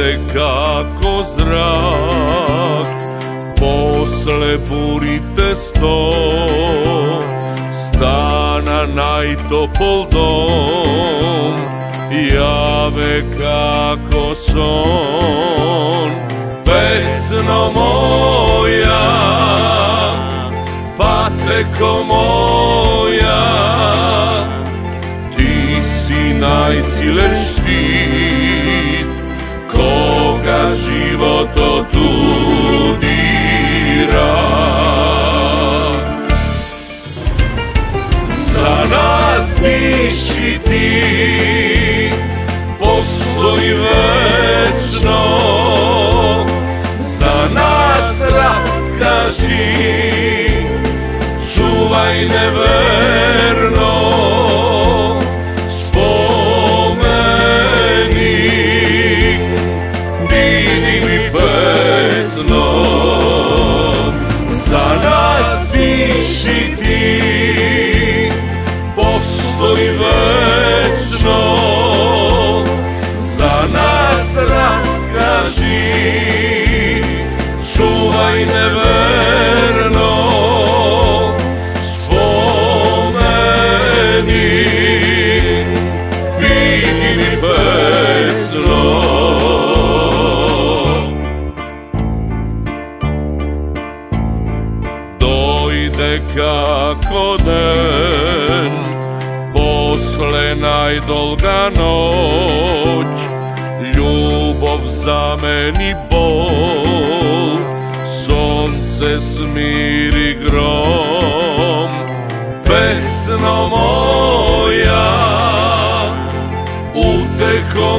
ide kako zrak. Posle burite sto Stana najtopol dom. Jave kako son Pesno moja Pateko moja. Ti si najsilen život otudira Za nas diši ti Postoji večno. Za nas raskaži Čuvaj neverno nas raskaži Čuvaj neverno Spomeni. Biti mi pesno Dojde kako den Posle najdolga noć Ljubov zameni bol Sonce smiri grom. Pesno moja Uteho